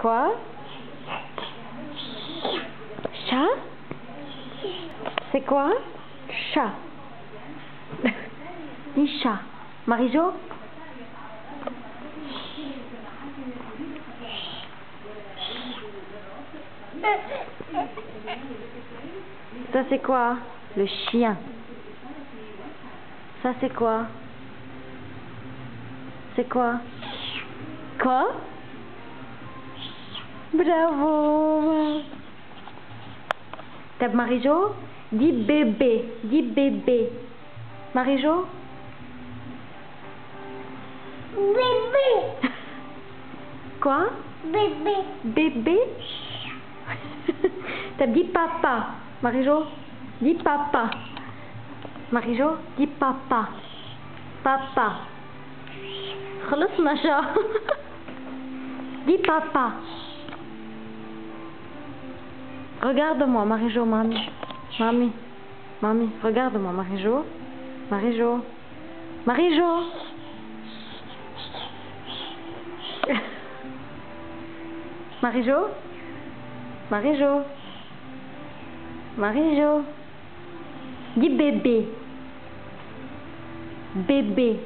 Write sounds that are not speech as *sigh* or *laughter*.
Quoi Chat C'est quoi Chat. *laughs* Dis chat. Marijo Ça c'est quoi Le chien. Ça c'est quoi C'est quoi Quoi Bravo T'as Marijo Dis bébé. Dis bébé. Marijo Bébé. *laughs* Quoi Bébé. Bébé *laughs* T'as dit papa. Marijo Dis papa. Marijo Dis papa. Papa. خلص نشا *laughs* Dis papa. Regarde-moi, Marijo, mamie. Mamie. Mamie, regarde-moi, Marijo. Marijo. Marijo. *laughs* Marijo. Marijo. Marijo. Dis bébé. Bébé.